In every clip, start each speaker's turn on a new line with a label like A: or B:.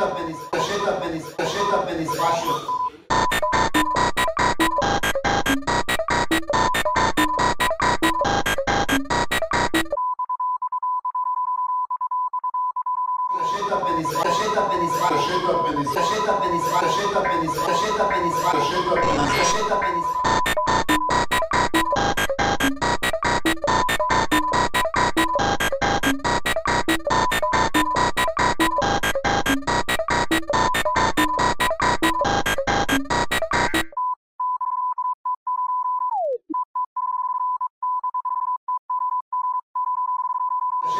A: Cacheta penis, cacheta penis, cacheta penis baixo. Cacheta penis, cacheta penis, cacheta penis, cacheta penis, cacheta penis, cacheta penis, cacheta penis, cacheta penis.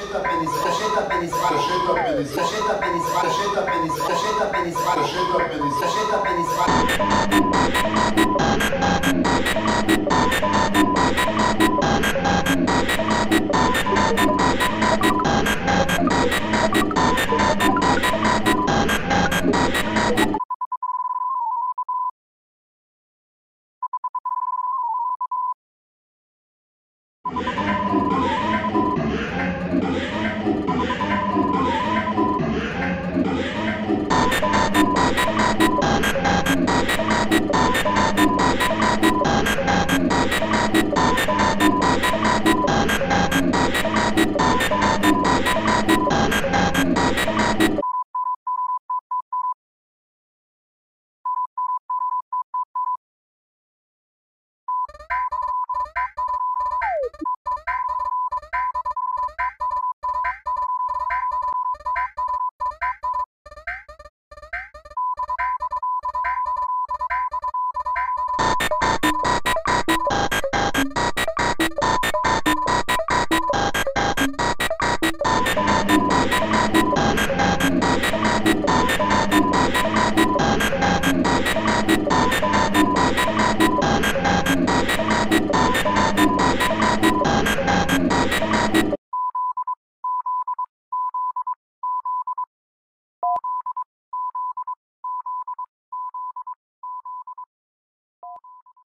A: Shut up in his